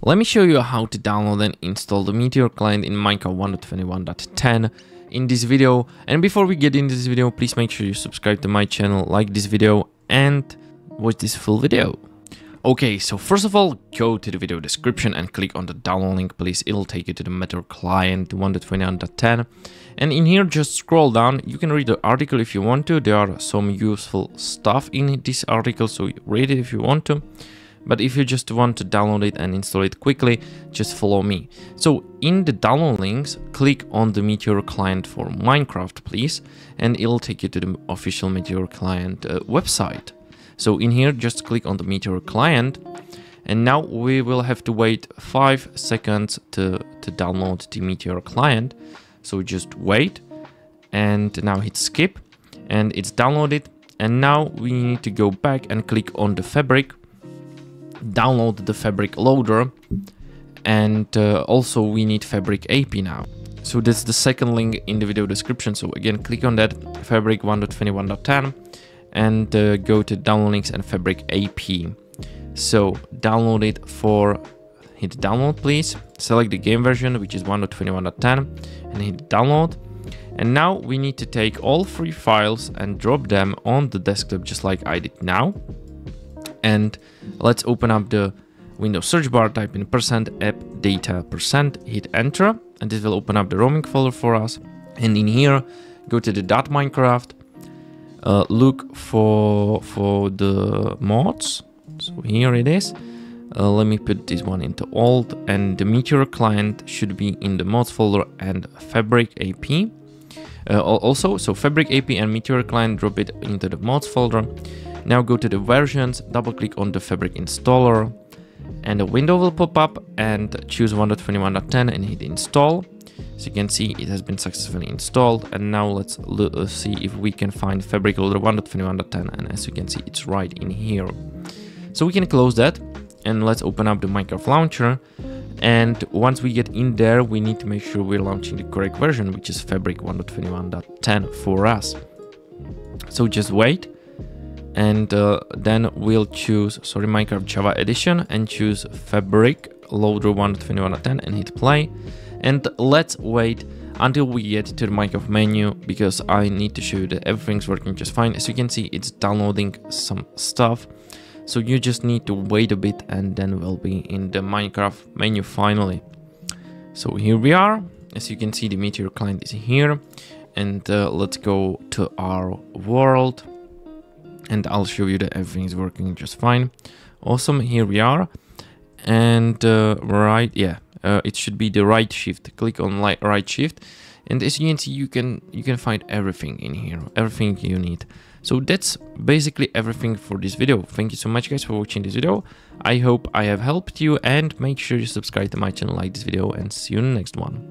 Let me show you how to download and install the Meteor client in Minecraft 1.21.10 in this video. And before we get into this video, please make sure you subscribe to my channel, like this video and watch this full video. Okay, so first of all, go to the video description and click on the download link, please. It'll take you to the Meteor client 1.21.10. And in here, just scroll down. You can read the article if you want to. There are some useful stuff in this article, so read it if you want to. But if you just want to download it and install it quickly, just follow me. So in the download links, click on the Meteor client for Minecraft, please. And it'll take you to the official Meteor client uh, website. So in here, just click on the Meteor client. And now we will have to wait five seconds to, to download the Meteor client. So just wait and now hit skip and it's downloaded. And now we need to go back and click on the fabric, download the fabric loader. And uh, also we need fabric API now. So that's the second link in the video description. So again, click on that fabric 1.21.10 and uh, go to download links and fabric API. So download it for hit download please select the game version which is 1.21.10 and hit download and now we need to take all three files and drop them on the desktop just like I did now and let's open up the Windows search bar type in percent app data percent hit enter and this will open up the roaming folder for us. And in here go to the dot minecraft uh, look for for the mods. So here it is. Uh, let me put this one into alt and the meteor client should be in the mods folder and fabric API uh, also so fabric API and meteor client drop it into the mods folder now go to the versions double click on the fabric installer and a window will pop up and choose 1.21.10 and hit install as you can see, it has been successfully installed. And now let's uh, see if we can find Fabric Loader 1.21.10. And as you can see, it's right in here. So we can close that and let's open up the Minecraft launcher. And once we get in there, we need to make sure we're launching the correct version, which is Fabric 1.21.10 for us. So just wait. And uh, then we'll choose, sorry, Minecraft Java Edition and choose Fabric Loader 1.21.10 and hit play and let's wait until we get to the Minecraft menu because I need to show you that everything's working just fine. As you can see, it's downloading some stuff. So you just need to wait a bit and then we'll be in the Minecraft menu finally. So here we are. As you can see, the Meteor client is here. And uh, let's go to our world. And I'll show you that everything is working just fine. Awesome, here we are. And uh, right, yeah, uh, it should be the right shift. Click on right shift. And as you can see you can you can find everything in here everything you need. So that's basically everything for this video. Thank you so much guys for watching this video. I hope i have helped you and make sure you subscribe to my channel like this video and see you in the next one